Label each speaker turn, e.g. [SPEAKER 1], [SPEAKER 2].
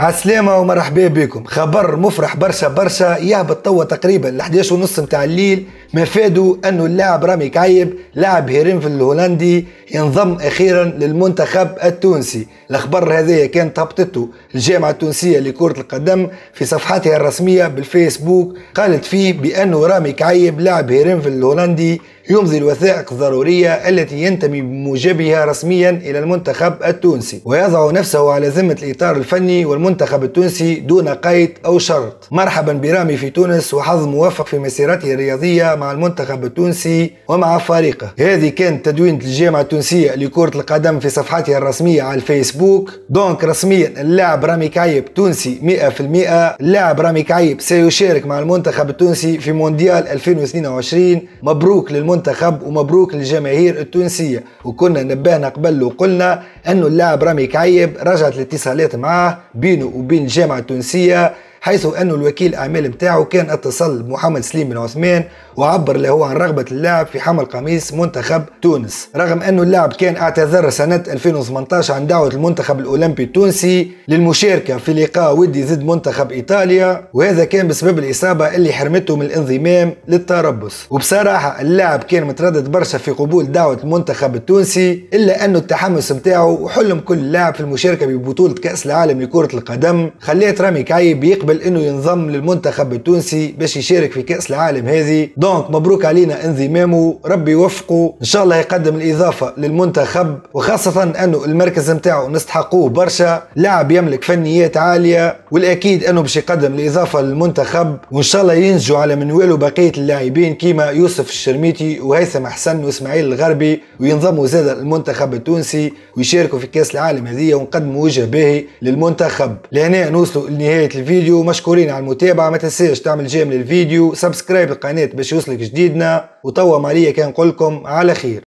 [SPEAKER 1] عالسلامة ومرحبا بكم. خبر مفرح برشا برشا يهبط توا تقريبا ل 11 ونص متاع الليل. مفادوا أنه اللاعب رامي كعيب لاعب هيرينفين الهولندي ينضم أخيرا للمنتخب التونسي. الأخبار هذه كانت هبطته الجامعة التونسية لكرة القدم في صفحتها الرسمية بالفيسبوك. قالت فيه بأنه رامي كعيب لاعب هيرينفين الهولندي يمضي الوثائق الضرورية التي ينتمي بموجبها رسميا إلى المنتخب التونسي. ويضع نفسه على ذمة الإطار الفني والمنتخب التونسي دون قيد أو شرط. مرحبا برامي في تونس وحظ موفق في مسيرته الرياضية مع المنتخب التونسي ومع فريقه. هذه كانت تدوينة الجامعة التونسية لكرة القدم في صفحتها الرسمية على الفيسبوك. donc رسميا اللاعب رامي كعيب تونسي 100% اللاعب رامي كعيب سيشارك مع المنتخب التونسي في مونديال 2022 مبروك للمنتخب ومبروك للجماهير التونسية. وكنا نبهنا قبل وقلنا أنه اللاعب رامي كعيب رجعت الاتصالات معه بينه وبين الجامعة التونسية. حيث أنه الوكيل أعمال متاعه كان اتصل بمحمد سليم بن عثمان وعبر له عن رغبة اللاعب في حمل قميص منتخب تونس. رغم أنه اللاعب كان اعتذر سنة 2018 عن دعوة المنتخب الأولمبي التونسي للمشاركة في لقاء ودي ضد منتخب إيطاليا وهذا كان بسبب الإصابة اللي حرمته من الانضمام للتربص. وبصراحة اللاعب كان متردد برشا في قبول دعوة المنتخب التونسي إلا أنه التحمس متاعه وحلم كل لاعب في المشاركة ببطولة كأس العالم لكرة القدم خليت رامي كعيب يقبل أنه ينضم للمنتخب التونسي باش يشارك في كأس العالم هذه. donc مبروك علينا انضمامه ربي يوفقه. إن شاء الله يقدم الإضافة للمنتخب وخاصة أنه المركز نتاعو نستحقوه برشا. لاعب يملك فنيات عالية والأكيد أنه باش يقدم الإضافة للمنتخب. وإن شاء الله ينسجوا على منوال بقية اللاعبين كيما يوسف الشرميتي وهيثم حسن وإسماعيل الغربي وينضموا زاد المنتخب التونسي ويشاركوا في كأس العالم هذه. ونقدموا وجه باهي للمنتخب. لهنا نوصلوا لنهاية الفيديو. مشكورين على المتابعة. ما تنساش تعمل j'aime للفيديو subscribe القناه باش يوصلك جديدنا. وتوا ما ليا كان نقول لكم على خير.